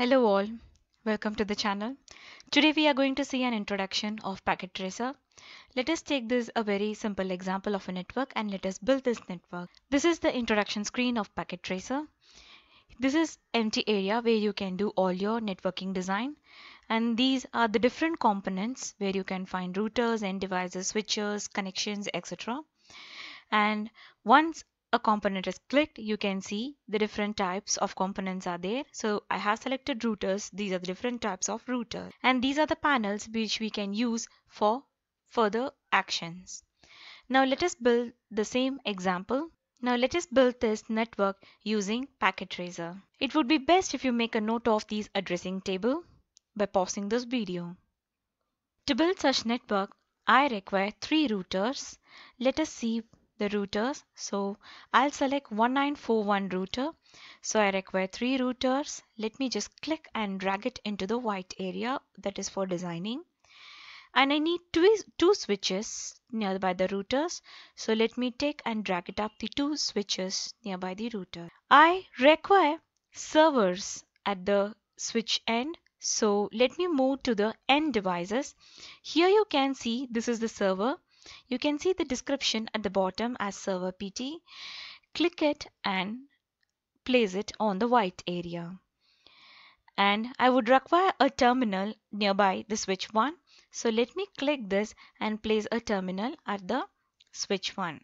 Hello all, welcome to the channel. Today we are going to see an introduction of Packet Tracer. Let us take this a very simple example of a network and let us build this network. This is the introduction screen of Packet Tracer. This is empty area where you can do all your networking design and these are the different components where you can find routers, end devices, switches, connections, etc. And once a component is clicked, you can see the different types of components are there. So I have selected routers. These are the different types of routers. And these are the panels which we can use for further actions. Now let us build the same example. Now let us build this network using Packet Tracer. It would be best if you make a note of these addressing table by pausing this video. To build such network, I require three routers. Let us see the routers. So I'll select 1941 router. So I require three routers. Let me just click and drag it into the white area that is for designing. And I need two, two switches nearby the routers. So let me take and drag it up the two switches nearby the router. I require servers at the switch end. So let me move to the end devices. Here you can see this is the server you can see the description at the bottom as server PT. Click it and place it on the white area. And I would require a terminal nearby the switch 1. So let me click this and place a terminal at the switch 1.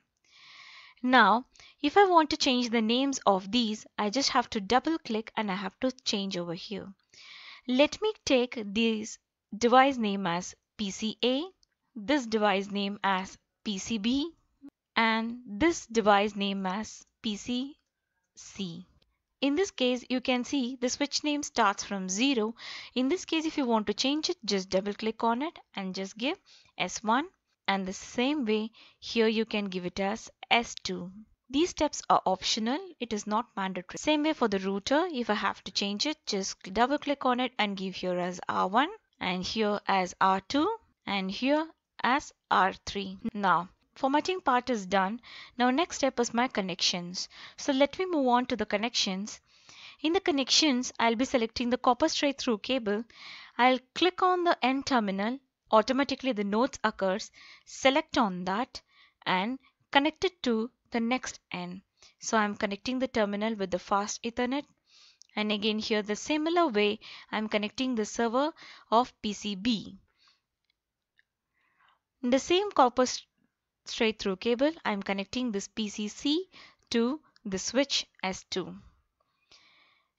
Now, if I want to change the names of these, I just have to double click and I have to change over here. Let me take this device name as PCA this device name as PCB and this device name as PCC. In this case, you can see the switch name starts from 0. In this case, if you want to change it, just double click on it and just give S1 and the same way here you can give it as S2. These steps are optional. It is not mandatory. Same way for the router. If I have to change it, just double click on it and give here as R1 and here as R2 and here as R3. Now formatting part is done. Now next step is my connections. So let me move on to the connections. In the connections, I'll be selecting the copper straight through cable. I'll click on the end terminal. Automatically the nodes occurs. Select on that and connect it to the next end. So I'm connecting the terminal with the fast ethernet. And again here the similar way I'm connecting the server of PCB. In the same copper straight through cable, I am connecting this PCC to the switch S2.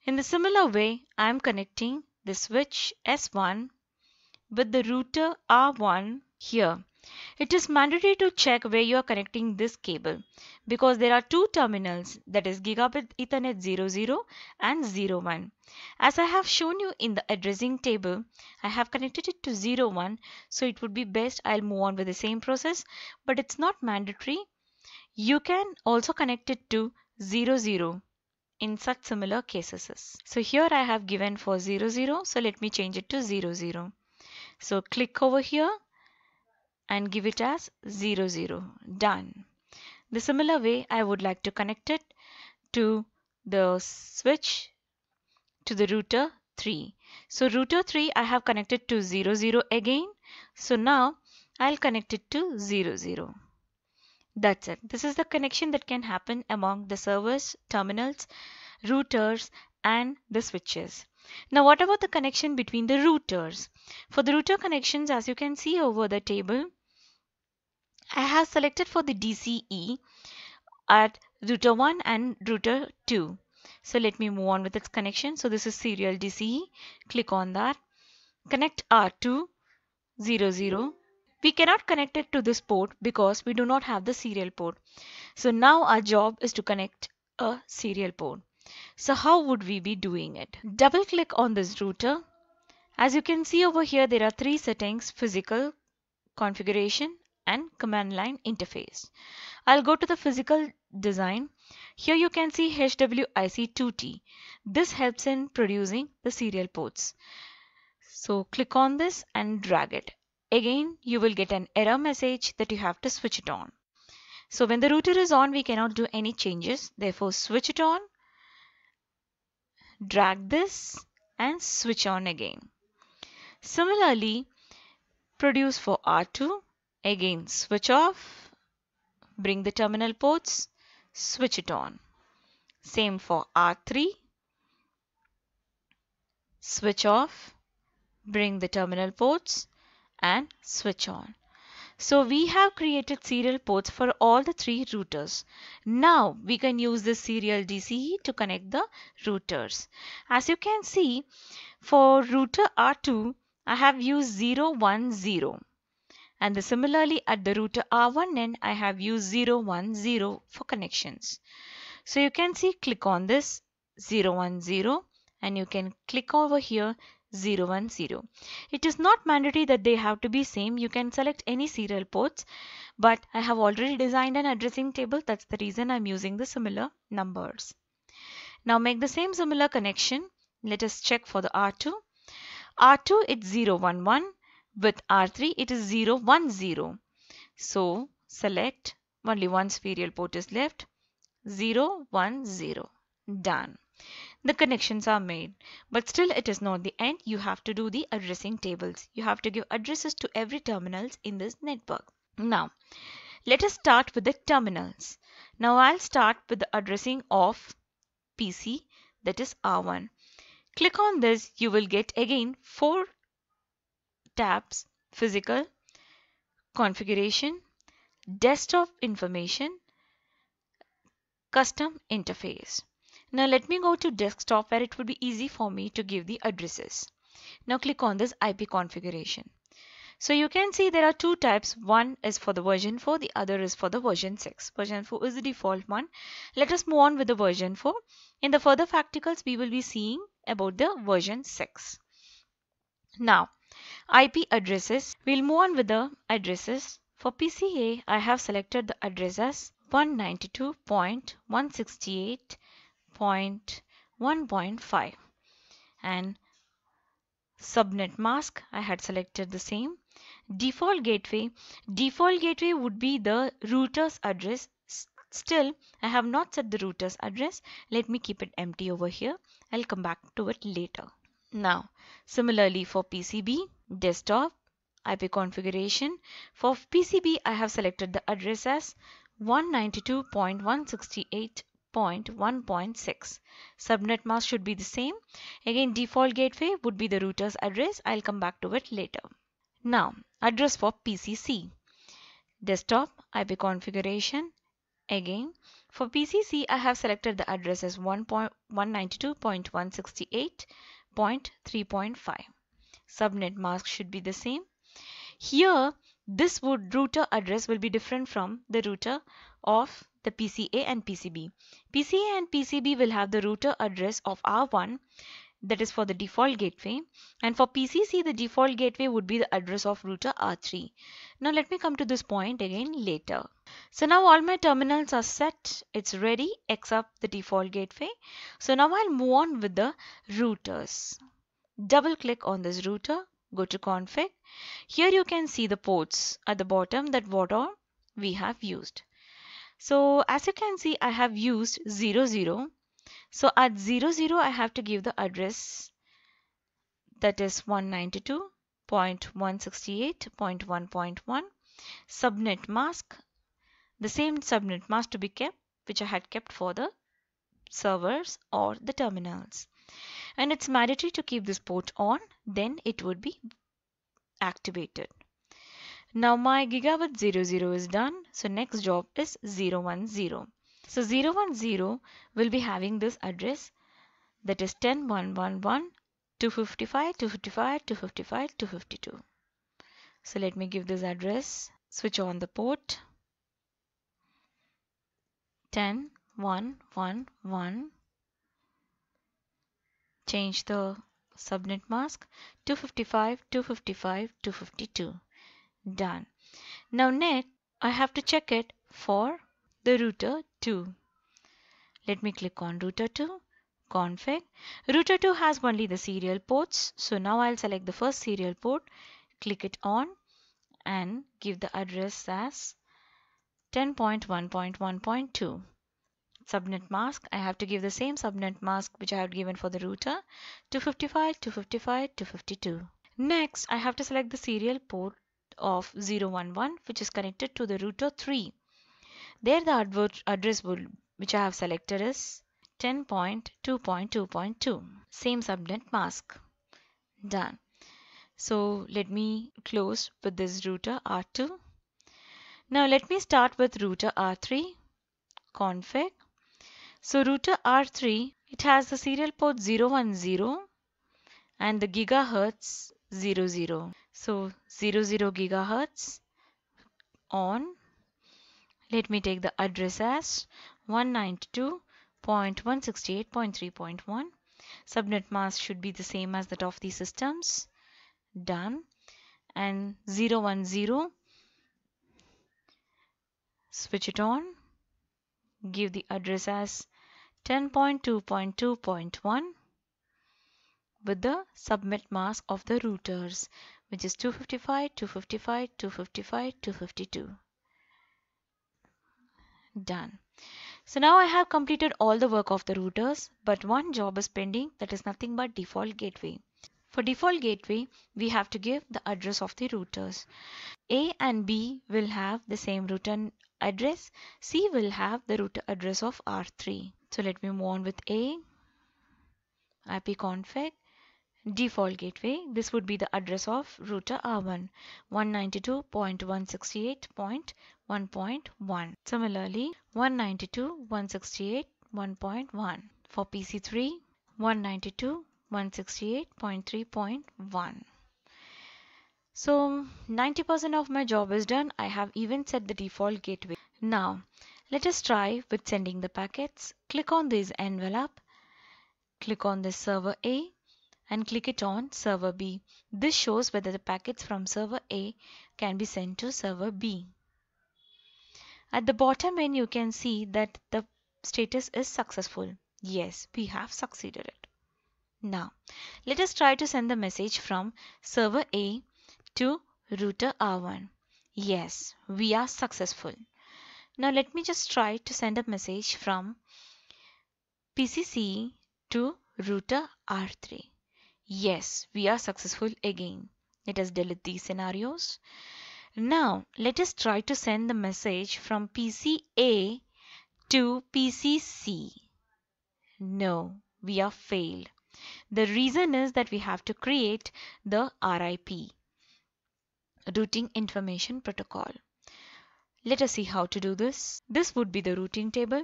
In the similar way, I am connecting the switch S1 with the router R1 here. It is mandatory to check where you are connecting this cable because there are two terminals that is gigabit ethernet 00 and 01. As I have shown you in the addressing table, I have connected it to 01 so it would be best I'll move on with the same process but it's not mandatory. You can also connect it to 00 in such similar cases. So here I have given for 00 so let me change it to 00. So click over here and give it as 0 0 done. The similar way I would like to connect it to the switch to the router 3 so router 3 I have connected to 0 0 again. So now I'll connect it to 0 0 that's it. This is the connection that can happen among the servers terminals routers and the switches. Now what about the connection between the routers? For the router connections as you can see over the table I have selected for the DCE at router 1 and router 2. So let me move on with its connection. So this is serial DCE. Click on that. Connect R2 00. We cannot connect it to this port because we do not have the serial port. So now our job is to connect a serial port. So how would we be doing it? Double click on this router. As you can see over here, there are three settings, physical, configuration and command line interface. I'll go to the physical design. Here you can see HWIC2T. This helps in producing the serial ports. So click on this and drag it. Again, you will get an error message that you have to switch it on. So when the router is on, we cannot do any changes. Therefore, switch it on. Drag this, and switch on again. Similarly, produce for R2, again switch off, bring the terminal ports, switch it on. Same for R3, switch off, bring the terminal ports and switch on. So we have created serial ports for all the three routers. Now we can use this serial DCE to connect the routers. As you can see, for router R2, I have used 0, 1, 0. And the similarly at the router R1 end, I have used 0, 1, 0 for connections. So you can see click on this 0, 1, 0 and you can click over here 010. It is not mandatory that they have to be same. You can select any serial ports, but I have already designed an addressing table. That's the reason I'm using the similar numbers. Now make the same similar connection. Let us check for the R2. R2 it's 011. With R3 it is 010. So select only one serial port is left. 010. Done the connections are made. But still it is not the end. You have to do the addressing tables. You have to give addresses to every terminals in this network. Now, let us start with the terminals. Now I'll start with the addressing of PC that is R1. Click on this. You will get again four tabs physical, configuration, desktop information, custom interface. Now let me go to desktop where it would be easy for me to give the addresses. Now click on this IP configuration. So you can see there are two types. One is for the version 4, the other is for the version 6. Version 4 is the default one. Let us move on with the version 4. In the further practicals, we will be seeing about the version 6. Now, IP addresses. We'll move on with the addresses. For PCA, I have selected the address as 192.168 1.1.5 and subnet mask I had selected the same. Default gateway. Default gateway would be the router's address. Still I have not set the router's address. Let me keep it empty over here. I'll come back to it later. Now similarly for PCB desktop IP configuration for PCB I have selected the address as 192.168.1.6. Subnet mask should be the same. Again, default gateway would be the router's address. I'll come back to it later. Now, address for PCC. Desktop IP configuration. Again, for PCC, I have selected the address as 1.192.168.3.5. Subnet mask should be the same. Here, this would router address will be different from the router of the PCA and PCB. PCA and PCB will have the router address of R1 that is for the default gateway and for PCC the default gateway would be the address of router R3. Now let me come to this point again later. So now all my terminals are set. It's ready except the default gateway. So now I'll move on with the routers. Double click on this router. Go to config. Here you can see the ports at the bottom that what all we have used. So as you can see, I have used 00. 0. So at 00, 0, I have to give the address that is 192.168.1.1 subnet mask the same subnet mask to be kept which I had kept for the servers or the terminals and it's mandatory to keep this port on then it would be activated now my gigabit 00 is done. So next job is 010. So 010 will be having this address that is 10.111, 255, 255, 255, 252. So let me give this address, switch on the port 10111, change the subnet mask 255, 255, 252 done. Now next I have to check it for the router 2. Let me click on router 2 config. Router 2 has only the serial ports. So now I'll select the first serial port, click it on and give the address as 10.1.1.2. subnet mask, I have to give the same subnet mask which I have given for the router 255, 255, 252. Next, I have to select the serial port of 011 which is connected to the router 3. There the address which I have selected is 10.2.2.2. Same subnet mask. Done. So let me close with this router R2. Now let me start with router R3 config. So router R3 it has the serial port 010 and the gigahertz 00. So 00 gigahertz on. Let me take the address as 192.168.3.1. Subnet mask should be the same as that of the systems done and 010 switch it on give the address as 10.2.2.1 with the subnet mask of the routers which is 255 255 255 252 done. So now I have completed all the work of the routers but one job is pending that is nothing but default gateway. For default gateway, we have to give the address of the routers. A and B will have the same router address. C will have the router address of R3. So let me move on with A. ipconfig default gateway. This would be the address of router R1 192.168.1.1. Similarly 192.168.1.1 for PC3 192 168.3.1 so 90% of my job is done. I have even set the default gateway. Now let us try with sending the packets. Click on this envelope click on the server A and click it on server B. This shows whether the packets from server A can be sent to server B. At the bottom end you can see that the status is successful yes we have succeeded it. Now, let us try to send the message from server A to router R1. Yes, we are successful. Now let me just try to send a message from PCC to router R3. Yes, we are successful again. Let us delete these scenarios. Now let us try to send the message from PCA to PCC. No, we are failed. The reason is that we have to create the RIP, Routing Information Protocol. Let us see how to do this. This would be the routing table.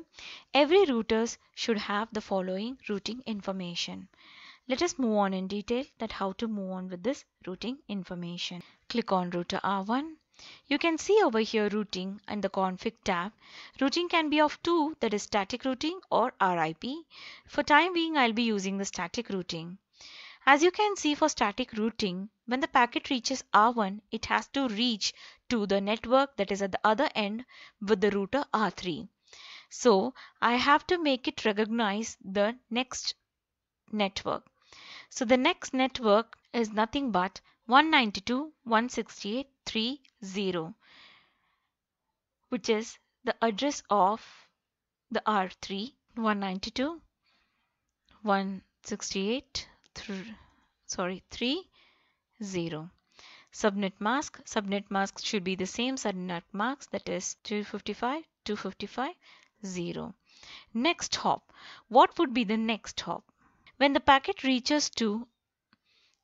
Every routers should have the following routing information. Let us move on in detail that how to move on with this routing information. Click on router R1 you can see over here routing and the config tab. Routing can be of two that is static routing or RIP. For time being I'll be using the static routing. As you can see for static routing, when the packet reaches R1, it has to reach to the network that is at the other end with the router R3. So I have to make it recognize the next network. So the next network is nothing but 192.168.3.0 which is the address of the R3 192.168 sorry 30 subnet mask subnet mask should be the same subnet mask that is 255 255 0 next hop what would be the next hop when the packet reaches to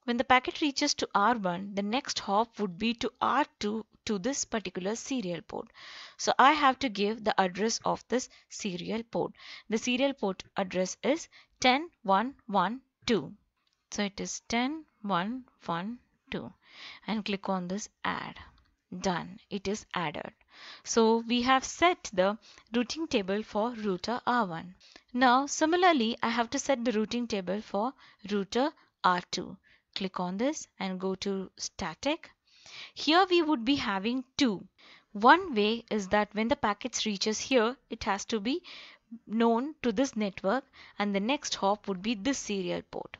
when the packet reaches to R1, the next hop would be to R2 to this particular serial port. So I have to give the address of this serial port. The serial port address is 10112. So it is 10112 and click on this add. Done. It is added. So we have set the routing table for router R1. Now similarly I have to set the routing table for router R2 click on this and go to static. Here we would be having two. One way is that when the packets reaches here, it has to be known to this network and the next hop would be this serial port.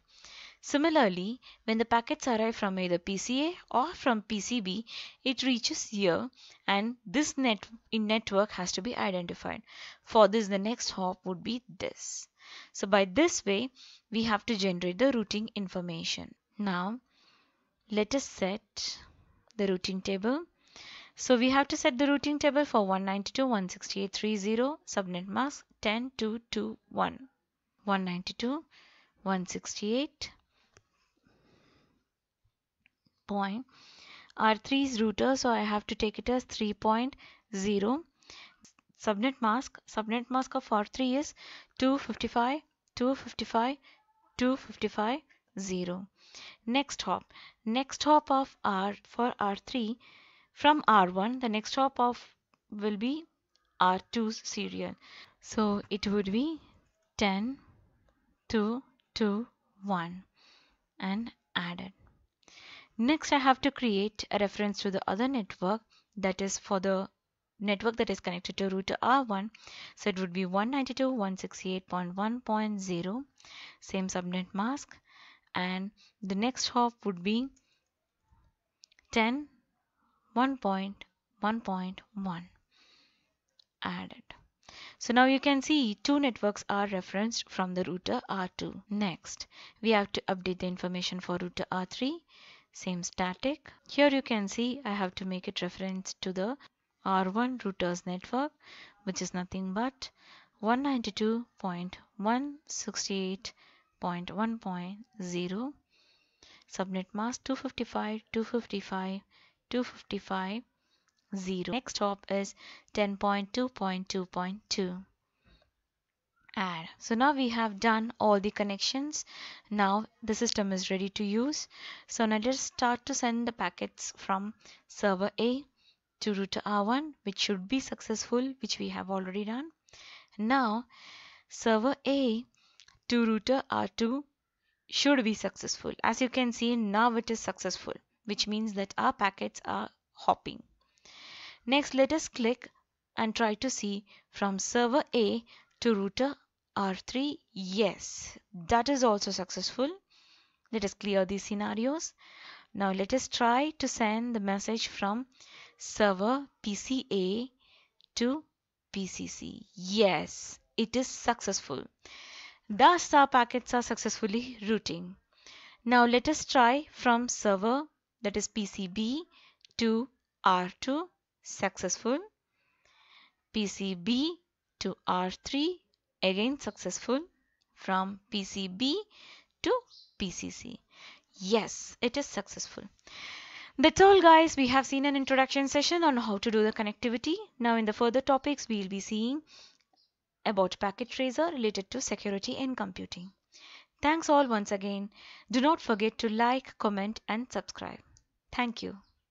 Similarly, when the packets arrive from either PCA or from PCB, it reaches here and this net in network has to be identified. For this, the next hop would be this. So by this way, we have to generate the routing information. Now, let us set the routing table. So we have to set the routing table for 192.168.30 subnet mask 10221. 192.168 point. R3 is router so I have to take it as 3.0 subnet mask. Subnet mask of R3 is 255 255 255 0 next hop. Next hop of R for R3 from R1 the next hop of will be R2 serial. So it would be 10 2 2 1 and added next I have to create a reference to the other network that is for the network that is connected to router R1 so it would be 192.168.1.0 same subnet mask. And the next hop would be 10 1.1.1 added. So now you can see two networks are referenced from the router R2 next we have to update the information for router R3 same static. Here you can see I have to make it reference to the R1 routers network which is nothing but 192.168.1.0 subnet mask 255 255 255 0 next hop is 10.2.2.2 add so now we have done all the connections now the system is ready to use so now let's start to send the packets from server A to router R1 which should be successful which we have already done. Now server A to router R2 should be successful. As you can see now it is successful which means that our packets are hopping. Next let us click and try to see from server A to router R3 yes that is also successful. Let us clear these scenarios. Now let us try to send the message from server PCA to PCC. Yes, it is successful. Thus our packets are successfully routing. Now let us try from server that is PCB to R2 successful. PCB to R3 again successful. From PCB to PCC. Yes, it is successful. That's all guys. We have seen an introduction session on how to do the connectivity. Now in the further topics, we'll be seeing about packet tracer related to security in computing. Thanks all once again. Do not forget to like, comment and subscribe. Thank you.